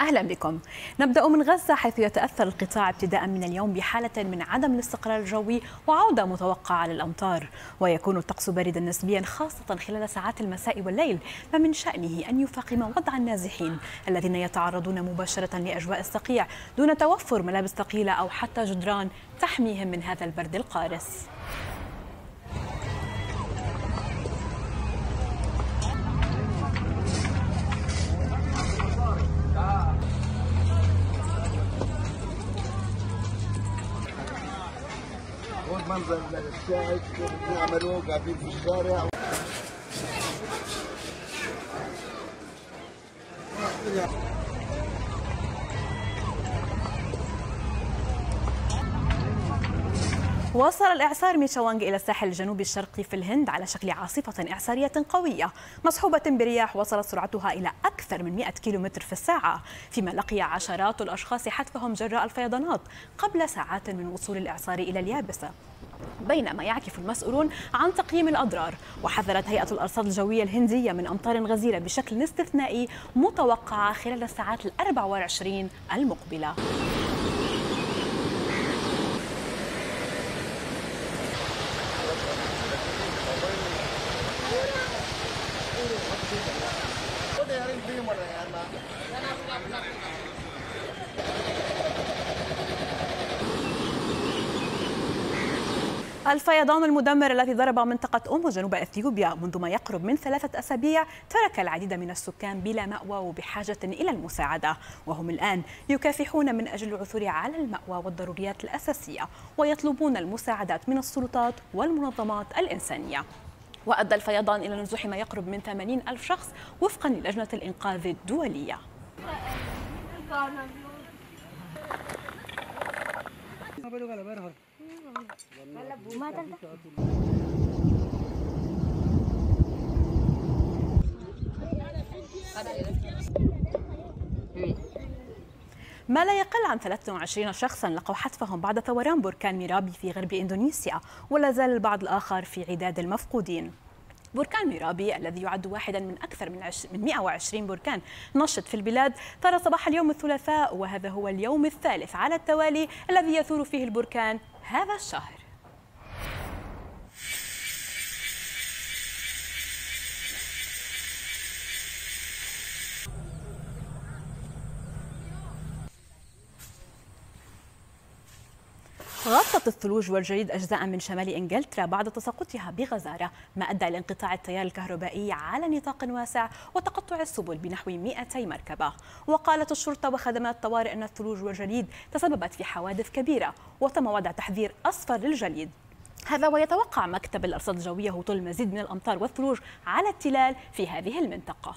أهلا بكم. نبدأ من غزة حيث يتأثر القطاع ابتداء من اليوم بحالة من عدم الاستقرار الجوي وعودة متوقعة للامطار، ويكون الطقس باردا نسبيا خاصة خلال ساعات المساء والليل، فمن شأنه أن يفاقم وضع النازحين الذين يتعرضون مباشرة لأجواء الصقيع دون توفر ملابس ثقيلة أو حتى جدران تحميهم من هذا البرد القارس. منظر كيف بيعملوا قاعدين في الشارع. وصل الإعصار ميشوانغ إلى الساحل الجنوبي الشرقي في الهند على شكل عاصفة إعصارية قوية. مصحوبة برياح وصلت سرعتها إلى أكثر من 100 كيلومتر في الساعة فيما لقي عشرات الأشخاص حتفهم جراء الفيضانات قبل ساعات من وصول الإعصار إلى اليابسة بينما يعكف المسؤولون عن تقييم الأضرار وحذرت هيئة الأرصاد الجوية الهندية من أمطار غزيرة بشكل استثنائي متوقعة خلال الساعات ال 24 المقبلة. الفيضان المدمر الذي ضرب منطقة أم وجنوب أثيوبيا منذ ما يقرب من ثلاثة أسابيع ترك العديد من السكان بلا مأوى وبحاجة إلى المساعدة. وهم الآن يكافحون من أجل العثور على المأوى والضروريات الأساسية ويطلبون المساعدات من السلطات والمنظمات الإنسانية. وأدى الفيضان إلى نزوح ما يقرب من 80 ألف شخص وفقا للجنة الإنقاذ الدولية. ما لا يقل عن 23 شخصا لقوا حتفهم بعد ثوران بركان ميرابي في غرب إندونيسيا ولا زال البعض الآخر في عداد المفقودين. بركان ميرابي الذي يعد واحدا من أكثر من من 120 بركان نشط في البلاد ثار صباح اليوم الثلاثاء وهذا هو اليوم الثالث على التوالي الذي يثور فيه البركان هذا الشهر. غطت الثلوج والجليد أجزاء من شمال إنجلترا بعد تساقطها بغزارة ما أدى إلى انقطاع التيار الكهربائي على نطاق واسع وتقطع السبل بنحو 200 مركبة. وقالت الشرطة وخدمات الطوارئ أن الثلوج والجليد تسببت في حوادث كبيرة وتم وضع تحذير أصفر للجليد. هذا ويتوقع مكتب الأرصاد الجوية هطول المزيد من الأمطار والثلوج على التلال في هذه المنطقة.